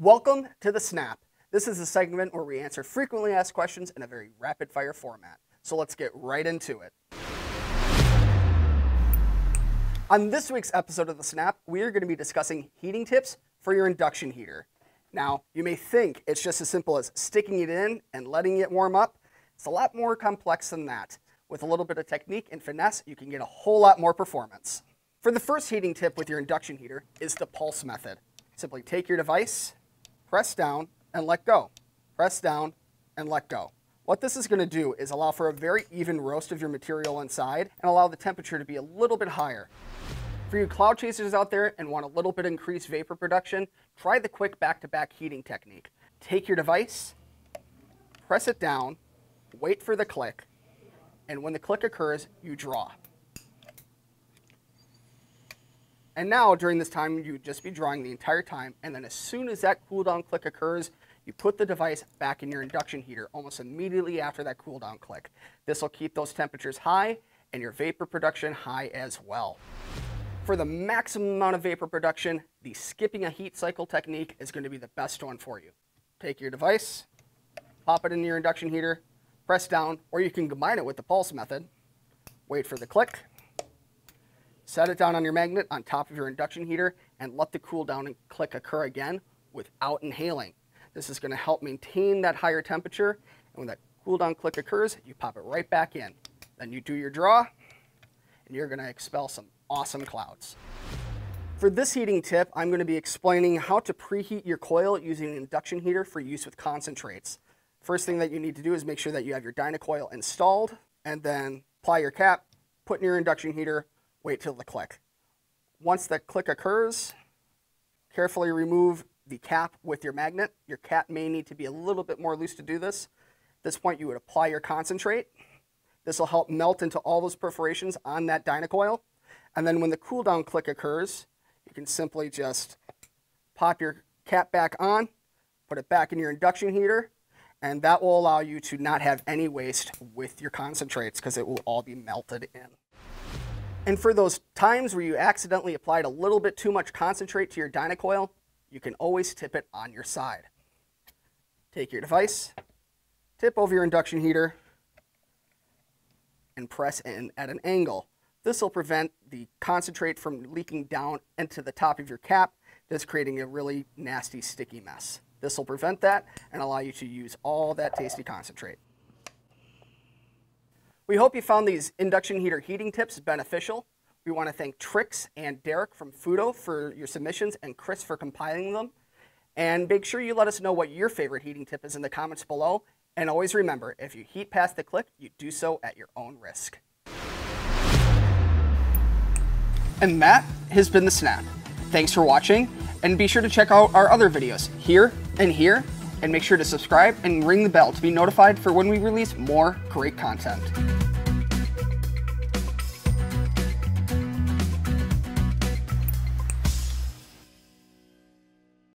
Welcome to the Snap. This is a segment where we answer frequently asked questions in a very rapid fire format. So let's get right into it. On this week's episode of the Snap, we are going to be discussing heating tips for your induction heater. Now, you may think it's just as simple as sticking it in and letting it warm up. It's a lot more complex than that. With a little bit of technique and finesse, you can get a whole lot more performance. For the first heating tip with your induction heater is the pulse method. Simply take your device, press down and let go. Press down and let go. What this is going to do is allow for a very even roast of your material inside and allow the temperature to be a little bit higher. For you cloud chasers out there and want a little bit increased vapor production, try the quick back-to-back -back heating technique. Take your device, press it down, wait for the click, and when the click occurs, you draw. And now during this time, you would just be drawing the entire time. And then as soon as that cooldown click occurs, you put the device back in your induction heater almost immediately after that cooldown click. This will keep those temperatures high and your vapor production high as well. For the maximum amount of vapor production, the skipping a heat cycle technique is going to be the best one for you. Take your device, pop it into your induction heater, press down, or you can combine it with the pulse method. Wait for the click, Set it down on your magnet on top of your induction heater and let the cool down and click occur again without inhaling. This is going to help maintain that higher temperature. And when that cool down click occurs, you pop it right back in. Then you do your draw and you're going to expel some awesome clouds. For this heating tip, I'm going to be explaining how to preheat your coil using an induction heater for use with concentrates. First thing that you need to do is make sure that you have your Dynacoil installed and then apply your cap, put in your induction heater, wait till the click. Once the click occurs, carefully remove the cap with your magnet. Your cap may need to be a little bit more loose to do this. At this point, you would apply your concentrate. This will help melt into all those perforations on that Dynacoil. And then when the cool down click occurs, you can simply just pop your cap back on, put it back in your induction heater, and that will allow you to not have any waste with your concentrates because it will all be melted in. And for those times where you accidentally applied a little bit too much concentrate to your Dynacoil, you can always tip it on your side. Take your device, tip over your induction heater, and press in at an angle. This will prevent the concentrate from leaking down into the top of your cap, thus creating a really nasty sticky mess. This will prevent that and allow you to use all that tasty concentrate. We hope you found these induction heater heating tips beneficial. We want to thank Trix and Derek from Fudo for your submissions and Chris for compiling them. And make sure you let us know what your favorite heating tip is in the comments below. And always remember, if you heat past the click, you do so at your own risk. And that has been The Snap. Thanks for watching, and be sure to check out our other videos here and here, and make sure to subscribe and ring the bell to be notified for when we release more great content.